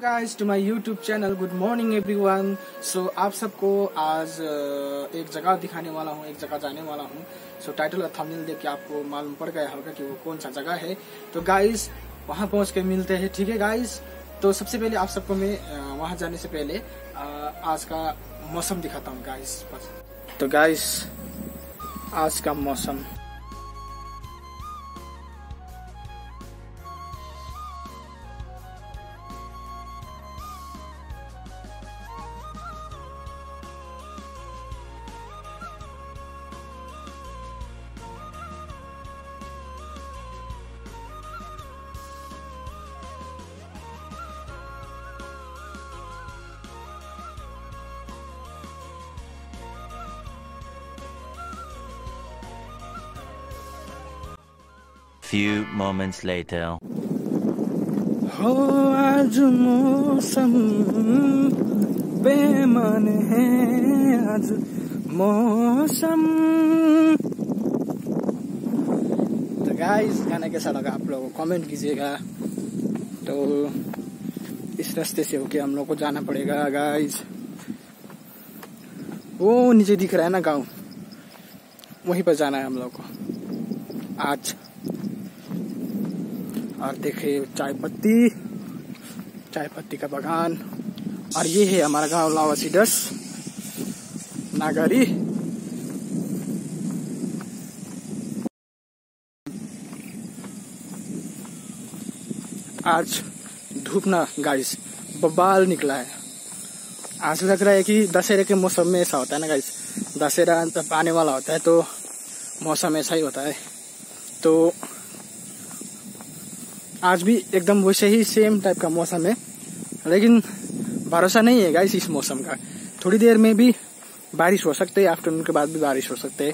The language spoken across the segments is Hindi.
Guys to my YouTube channel good morning everyone so आप सबको आज एक जगह दिखाने वाला हूँ, एक जगह जाने वाला हूँ। सो टाइटल और थंबनेल देख के आपको मालूम पड़ गया होगा कि वो कौन सा जगह है। तो गाइस वहाँ पहुँच के मिलते हैं, ठीक है गाइस तो सबसे पहले आप सबको मैं वहाँ जाने से पहले आज का मौसम दिखाता हूँ गाइस तो गाइस आज का मौसम। Few moments later. हो आज मौसम बेमान है, आज मौसम। तो गाइस गाना कैसा लगा आप लोगों को कमेंट कीजिएगा तो इस रास्ते से होके हम लोग को जाना पड़ेगा गाइस वो नीचे दिख रहा है ना गाँव, वहीं पर जाना है हम लोग को। आज और देखिए चाय पत्ती चाय पत्ती का बगान, और ये है हमारा गाँव लावा सीडर्स, नागरी। आज धूप ना गाइस बबाल निकला है। आज लग रहा है कि दशहरे के मौसम में ऐसा होता है ना गाइस दशहरा जब आने वाला होता है तो मौसम ऐसा ही होता है। तो आज भी एकदम वैसे ही सेम टाइप का मौसम है। लेकिन भरोसा नहीं है गाइस इस मौसम का। थोड़ी देर में भी बारिश हो सकती है आफ्टरनून के बाद भी बारिश हो सकते है।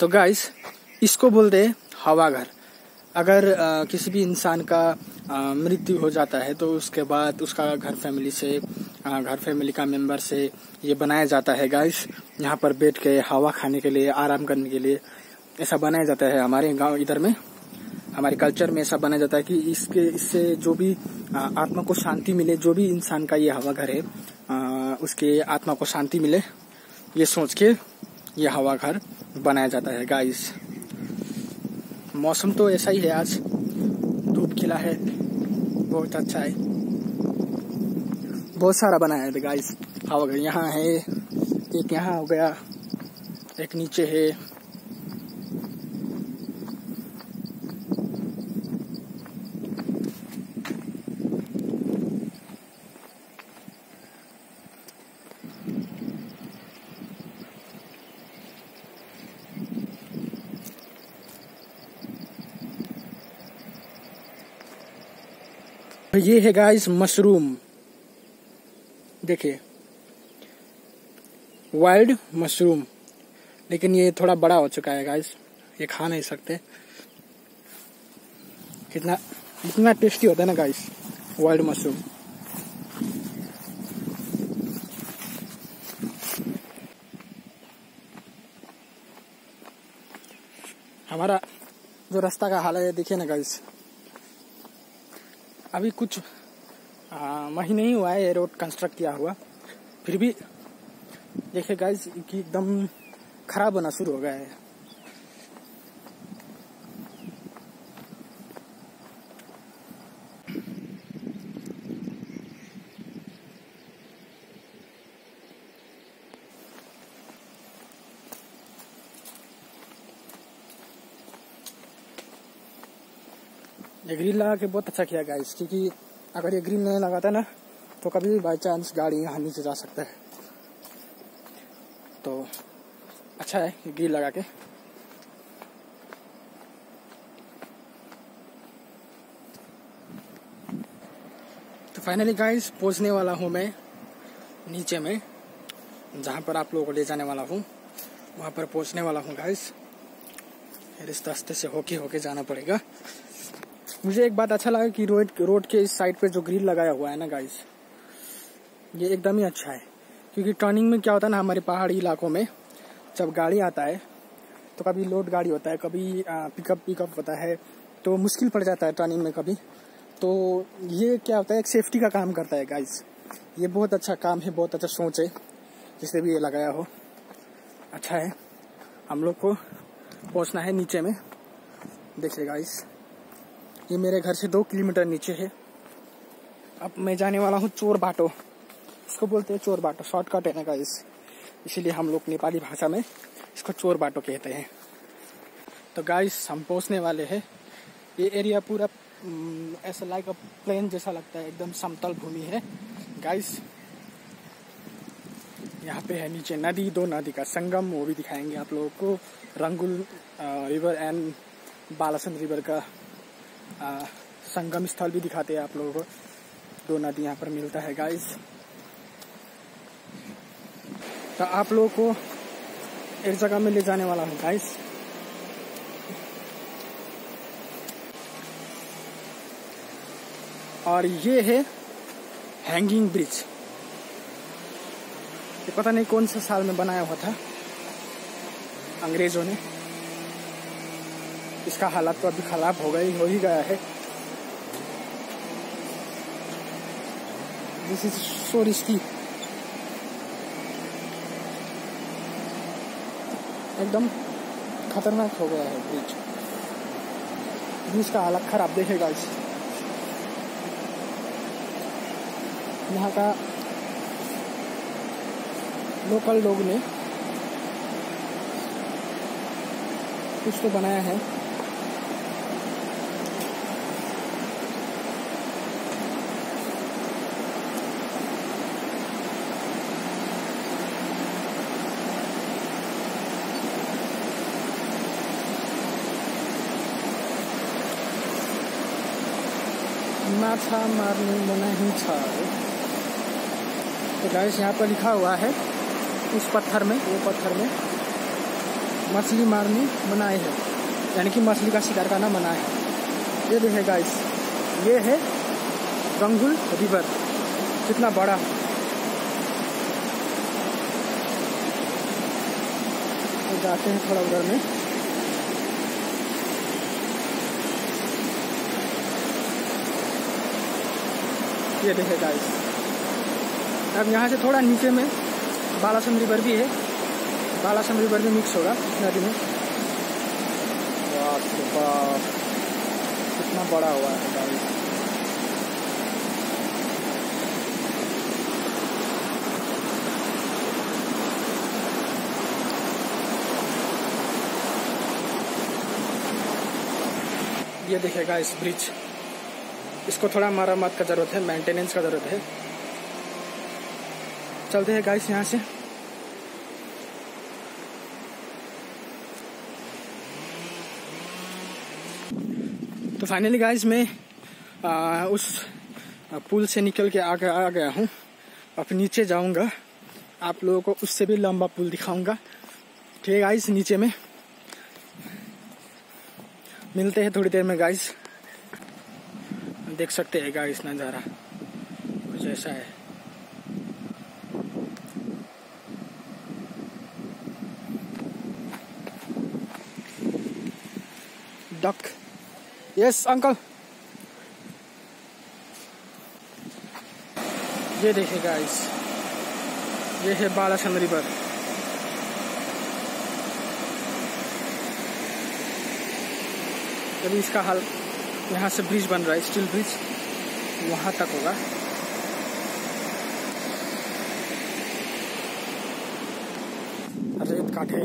तो गाइस इसको बोलते हैं हवा घर। अगर अ, किसी भी इंसान का मृत्यु हो जाता है तो उसके बाद उसका घर फैमिली से अ, घर फैमिली का मेंबर से ये बनाया जाता है गाइस यहाँ पर बैठ के हवा खाने के लिए आराम करने के लिए। ऐसा बनाया जाता है हमारे गाँव इधर में हमारे कल्चर में ऐसा बनाया जाता है कि इसके इससे जो भी आत्मा को शांति मिले जो भी इंसान का ये हवा घर है अ, उसके आत्मा को शांति मिले ये सोच के ये हवा घर बनाया जाता है गाइस मौसम तो ऐसा ही है आज। धूप खिला है बहुत अच्छा है। बहुत सारा बनाया है गाइस हवा घर यहाँ है एक यहाँ हो गया एक नीचे है। ये है गाइस मशरूम देखिए। वाइल्ड मशरूम लेकिन ये थोड़ा बड़ा हो चुका है गाइस ये खा नहीं सकते। कितना इतना टेस्टी होता है ना गाइस वाइल्ड मशरूम हमारा जो रास्ता का हाल है देखिए ना गाइस अभी कुछ महीने ही हुआ है ये रोड कंस्ट्रक्ट किया हुआ। फिर भी, देखिए गाइस एकदम खराब होना शुरू हो गया है। ये ग्रिल लगा के बहुत अच्छा किया गाइस क्योंकि अगर ये ग्रिल नहीं लगाता ना तो कभी भी बाई चांस गाड़ी यहाँ नीचे जा सकता है। तो अच्छा है ये ग्रिल लगा के। तो फाइनली गाइस पहुँचने वाला हूँ मैं नीचे में, जहाँ पर आप लोगों को ले जाने वाला हूँ। वहाँ पर पहुँचने वाला हूँ गाइस इस रास्ते से होके होके जाना पड़ेगा। मुझे एक बात अच्छा लगा कि रोड रोड के इस साइड पे जो ग्रिल लगाया हुआ है ना गाइस ये एकदम ही अच्छा है। क्योंकि टर्निंग में क्या होता है ना, हमारे पहाड़ी इलाकों में जब गाड़ी आता है तो कभी लोड गाड़ी होता है, कभी पिकअप पिकअप होता है तो मुश्किल पड़ जाता है टर्निंग में कभी। तो ये क्या होता है, एक सेफ्टी का काम करता है गाइस ये बहुत अच्छा काम है, बहुत अच्छा सोच है, जिसने भी ये लगाया हो। अच्छा है, हम लोग को पहुँचना है नीचे में। देखिए गाइस ये मेरे घर से दो किलोमीटर नीचे है। अब मैं जाने वाला हूँ चोर बाटो। इसको बोलते हैं चोर बाटो। शॉर्टकट है ना गाइस इसीलिए हम लोग नेपाली भाषा में इसको चोर बाटो कहते हैं। तो गाइस हम पहुँचने वाले हैं। ये एरिया पूरा हम्म, ऐसा लाइक अ प्लेन जैसा लगता है। एकदम समतल भूमि है। गाइस यहाँ पे है नीचे नदी। दो नदी का संगम वो भी दिखाएँगे आप लोगों को। Rangul river and Balason river का संगम स्थल भी दिखाते हैं आप लोगों को। दो नदी यहाँ पर मिलता है गाइस तो आप लोगों को एक जगह में ले जाने वाला हूँ गाइस और ये है हैंगिंग ब्रिज ये पता नहीं कौन से साल में बनाया हुआ था, अंग्रेज़ों ने। इसका हालात तो अभी खराब हो गई हो ही गया है। दिस इज़ सो रिस्की एकदम खतरनाक हो गया है ब्रिज ब्रिज का हालत खराब देखेगा इस यहाँ का लोकल लोग ने कुछ तो बनाया है। माछा मार्ने मनाही छ तो गाइस यहाँ पर लिखा हुआ है, उस पत्थर में, वो पत्थर में मछली मारने मनाए है। यानी कि मछली का शिकार करना मना है। ये देखे गाइस ये है गंगुल रिवर, कितना बड़ा। तो जाते हैं थोड़ा उधर में। ये देखे गाइस अब यहाँ से थोड़ा नीचे में बालासम रिवर भी है। बालासम रिवर भी मिक्स होगा नदी में। कितना बड़ा हुआ है गाइस ये देखेगा इस ब्रिज इसको थोड़ा मरम्मत का ज़रूरत है मेंटेनेंस का ज़रूरत है। चलते हैं गाइस यहाँ से। तो फाइनली गाइस मैं आ, उस पुल से निकल के आ, आ गया हूँ। अब नीचे जाऊँगा। आप लोगों को उससे भी लंबा पुल दिखाऊँगा। ठीक है गाइस नीचे में। मिलते हैं थोड़ी देर में गाइस देख सकते हैं गाइस नज़ारा। कुछ ऐसा है। डक। Yes, uncle. ये देखिए गाइस ये है बालासन रिवर अभी इसका हाल यहाँ से ब्रिज बन रहा है, स्टील ब्रिज। वहाँ तक होगा। रेत काटे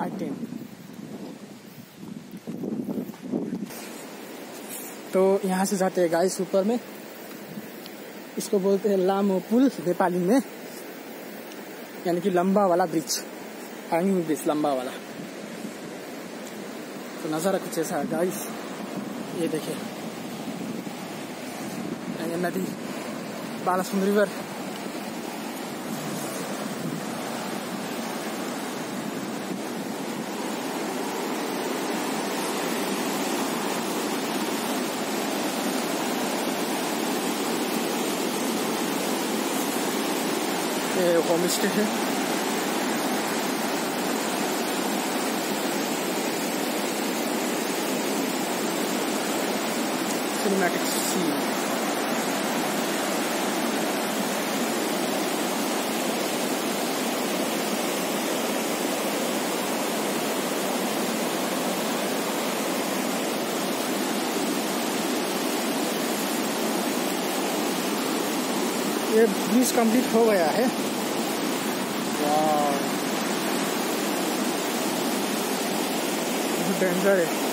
आइटेम। तो यहाँ से जाते हैं गाइस ऊपर में। इसको बोलते हैं लामो पुल, नेपाली में। यानी कि लंबा वाला ब्रिज। हैंगिंग ब्रिज, लंबा वाला। तो नज़ारा कुछ ऐसा गाइस ये देखिए नदी बालासुंद रिवर होम स्टे है। सिनेमैटिक सीन ये ब्रिज कंप्लीट हो गया है। डेंजर है।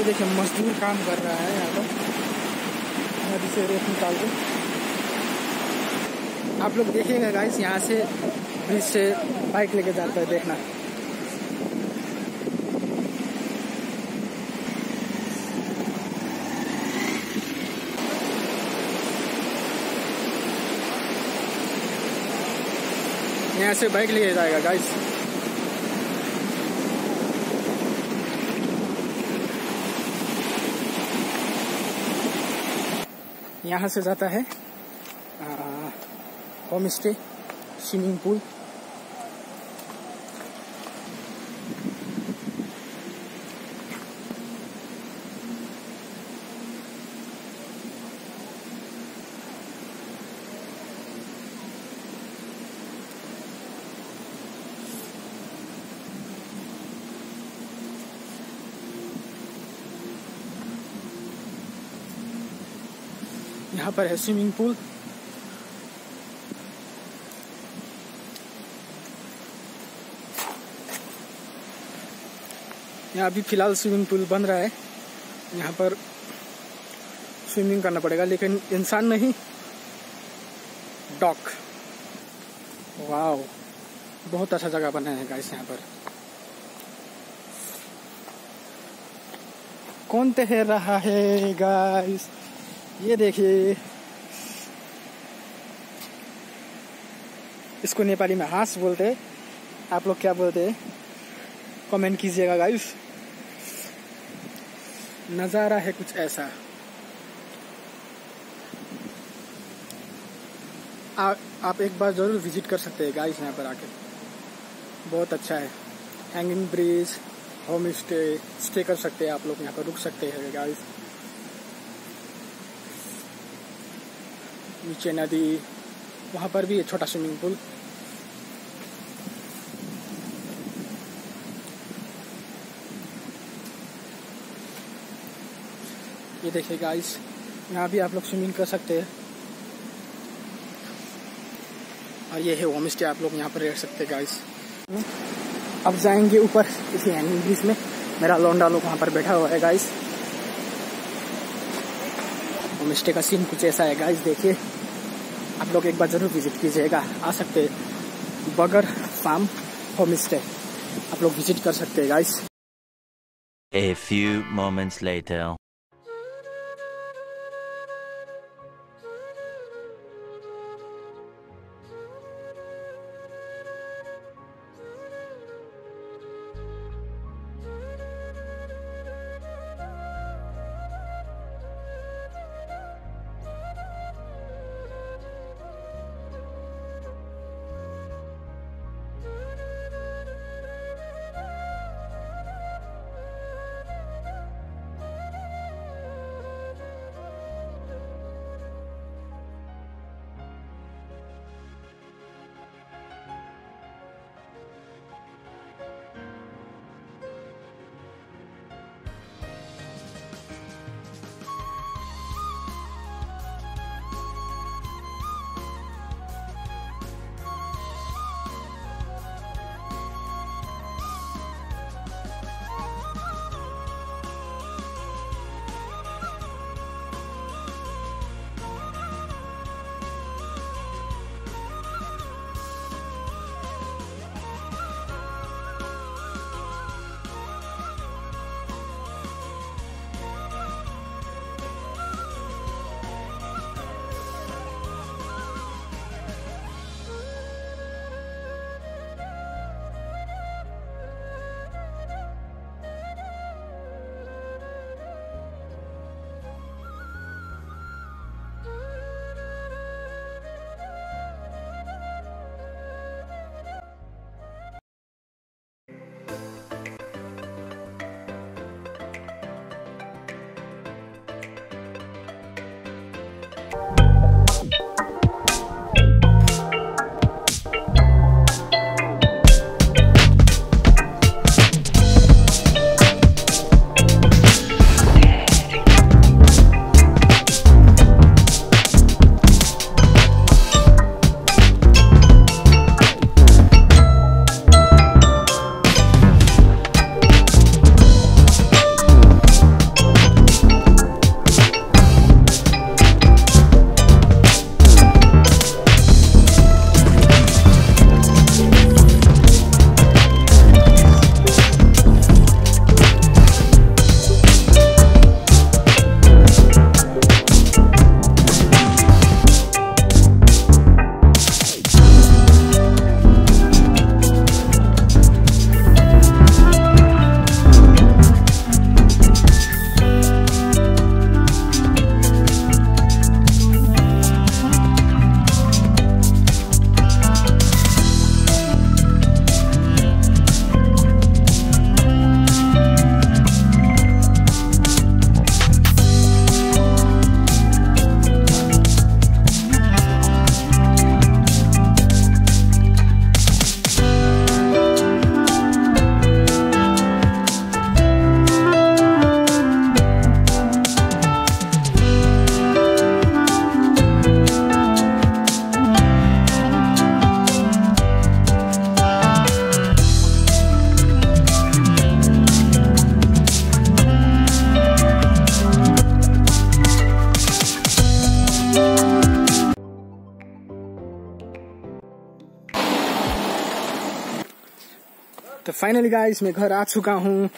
ये देखिए, मजदूर काम कर रहा है यहाँ पर। नदी से रेत निकाल के। आप लोग देखिएगा गाइस यहाँ से ब्रिज से बाइक लेके जाता है देखना। यहाँ से बाइक लेके जाएगा गाइस यहाँ से जाता है होम स्टे स्विमिंग पूल। यहाँ पर है स्विमिंग पूल। यहाँ अभी फ़िलहाल स्विमिंग पूल बन रहा है। यहाँ पर स्विमिंग करना पड़ेगा, लेकिन इंसान नहीं डॉक वाओ, बहुत अच्छा जगह बना है गाइस यहाँ पर। कौन तैर रहा है गाइस ये देखिए। इसको नेपाली में हाँस बोलते आप लोग क्या बोलते हैं? कमेंट कीजिएगा गाइस नज़ारा है कुछ ऐसा। आ, आप एक बार ज़रूर विज़िट कर सकते हैं गाइस यहाँ पर आके। बहुत अच्छा है। Hanging bridge home stay stay कर सकते हैं आप लोग यहाँ पर रुक सकते हैं गाइस नीचे नदी, वहाँ पर भी है छोटा स्विमिंग पूल। ये देखिए गाइस यहाँ भी आप लोग स्विमिंग कर सकते हैं। और ये है होम स्टे आप लोग यहाँ पर रह सकते हैं गाइस अब जाएँगे ऊपर इसी ब्रिज में। मेरा लौंडा लोग वहाँ पर बैठा हुआ है गाइस होम स्टे का सीन कुछ ऐसा है गाइस देखिए। आप लोग एक बार ज़रूर विज़िट कीजिएगा। आ सकते बगर फार्म होम स्टे आप लोग विज़िट कर सकते हैं guys A few moments later. तो फाइनली गाइस मैं घर आ चुका हूँ।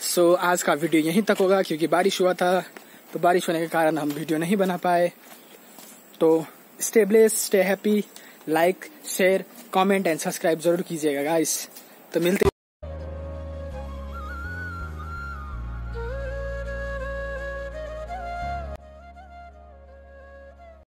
सो so, आज का वीडियो यहीं तक होगा क्योंकि बारिश हुआ था तो बारिश होने के कारण हम वीडियो नहीं बना पाए। तो stay bless stay happy like share comment and subscribe ज़रूर कीजिएगा गाइस तो मिलते